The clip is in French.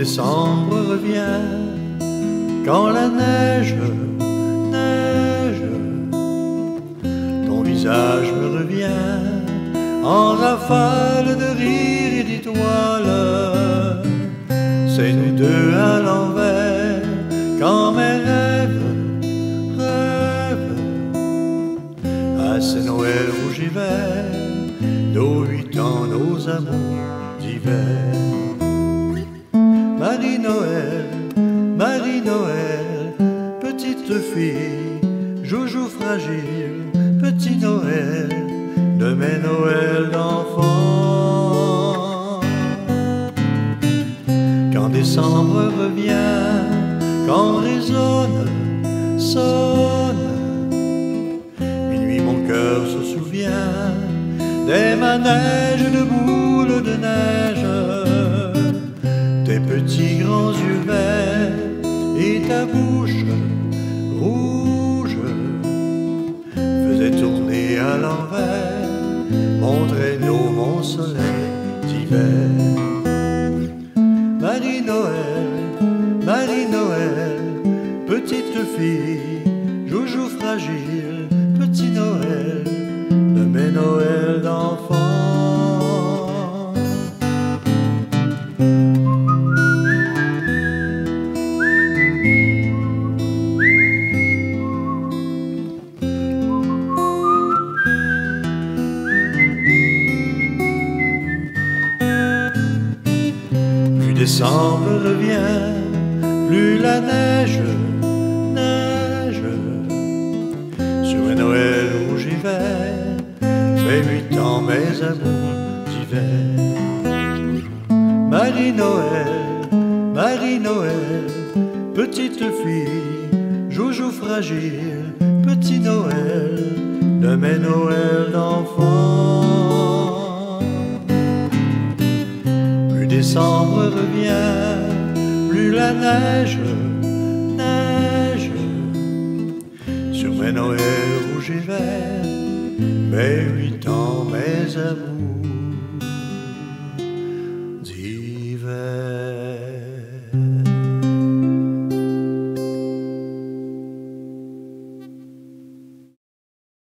décembre revient, quand la neige, neige, ton visage me revient en rafale de rire et d'étoiles. C'est nous deux à l'envers, quand mes rêves, rêves, à ces Noël où j'y vais, nos huit ans, nos amours d'hiver. Petite fille, joujou fragile, petit Noël, de mes Noëls d'enfant. Quand décembre revient, quand résonne, sonne, minuit mon cœur se souvient des manèges de boules de neige. Tes petits grands yeux verts et ta bouche soleil d'hiver. Marie-Noël, Marie-Noël, petite fille, joujou fragile, décembre revient, plus la neige, neige. Sur un Noël où j'y vais, fait huit ans mes amours d'hiver. Marie-Noël, Marie-Noël, petite fille, joujou fragile, petit Noël, décembre revient, plus la neige, neige. Sur mes Noëls où j'y vais, mes huit ans, mes amours